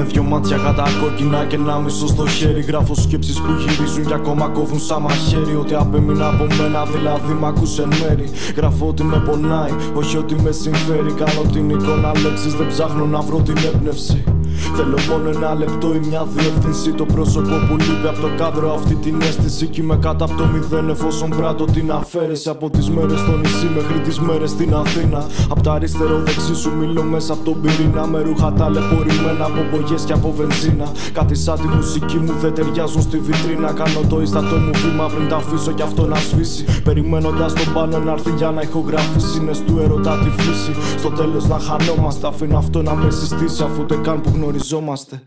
Είχα τα κόκκινα και ένα μισό στο χέρι. Γράφω σκέψεις που γυρίζουν και ακόμα κόβουν σαν μαχαίρι. Ότι απέμεινα από μένα, δηλαδή μ' ακούσε μέρη. Γράφω ότι με πονάει, όχι ότι με συμφέρει. Κάνω την εικόνα λέξεις, δεν ψάχνω να βρω την έμπνευση. Θέλω μόνο ένα λεπτό ή μια διεύθυνση. Το πρόσωπο που λείπει από το κάδρο αυτή την αίσθηση. Κι είμαι κάτω από το μηδέν εφόσον πράττω την αφαίρεση. Από τις μέρες στο νησί μέχρι τις μέρες στην Αθήνα. Απ' τα αριστερό δεξί σου μιλώ μέσα από τον πυρήνα. Με ρούχα ταλαιπωρημένα από μπογιέ και από βενζίνα. Κάτι σαν τη μουσική μου δεν ταιριάζουν στη βιτρίνα. Κάνω το ιστατό μου βήμα πριν τα αφήσω κι αυτό να σβήσει. Περιμένοντας τον πάνω να έρθει για να ηχογραφήσει. Είναι του ερωτά τη φύση. Στο τέλος να χανόμαστε. Αφήνω αυτό να με συστήσει αφού τε καν που Zomastı.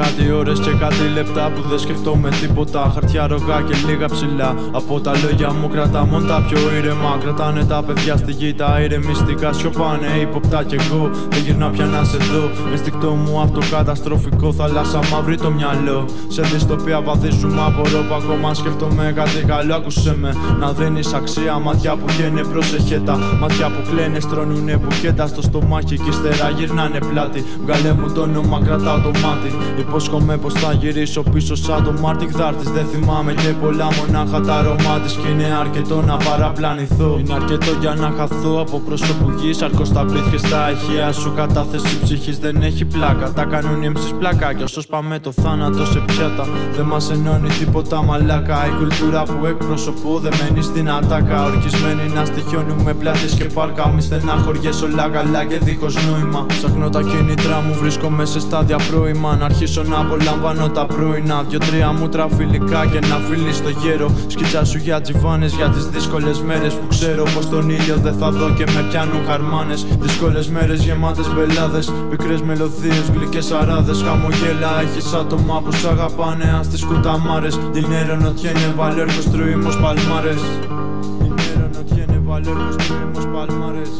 Κάτι ώρες και κάτι λεπτά που δεν σκεφτόμαι τίποτα. Χαρτιά ρογά και λίγα ψηλά. Από τα λόγια μου κρατά μόνο τα πιο ήρεμα. Κρατάνε τα παιδιά στη γη, τα ηρεμιστικά σιωπάνε. Υποπτά κι εγώ δεν γυρνά πια να σε δω. Ενστικτό μου αυτοκαταστροφικό, θάλασσα μαύρη το μυαλό. Σε δυστοπία βαδίζουμε απορώ που ακόμα σκεφτόμαι κάτι καλό. Άκουσε με να δίνει αξία. Μάτια που καίνε προσεχέτα. Μάτια που κλαίνε στρώνουνε μπουκέτα στο στομάχι και ύστερα γυρνάνε πλάτη. Βγάλε μου το όνομα, κρατάω το μάτι. Υπόσχομαι πως θα γυρίσω πίσω σαν το Μάρτικ Δάρτη. Δεν θυμάμαι και πολλά μονάχα τα αρώμα της. Και είναι αρκετό να παραπλανηθώ. Είναι αρκετό για να χαθώ από πρόσωπου γης. Αρκώς στα πλήθη στα ηχεία σου. Κατάθεση ψυχής δεν έχει πλάκα. Τα κάνουν οι πλάκα πλακάκια. Όσος σπάμε το θάνατο σε πιάτα. Δεν μας ενώνει τίποτα μαλάκα. Η κουλτούρα που εκπροσωπώ δεν μένει στην ατάκα. Ορκισμένοι να στοιχιώνουμε πλάτες και πάρκα. Μη στεναχωριέ όλα καλά και δίχως νόημα. Ψάχνω τα κίνητρα μου, βρίσκομαι σε στάδια πρώιμα. Να αρχίσω να απολαμβάνω τα πρωινά. Δυο-τρία μούτρα φιλικά και να φίλει στο γέρο. Σκίτσα σου για τζιβάνες για τις δύσκολες μέρες που ξέρω πως τον ήλιο δεν θα δω και με πιάνουν χαρμάνες. Δύσκολες μέρες γεμάτες μπελάδες. Πικρέ μελωδίες, γλυκές αράδες. Χαμογέλα έχεις άτομα που σ' αγαπάνε. Αν στι κουταμάρες. Dinero no tiene valor, construimos palmares. Dinero no tiene valor, construimos palmares.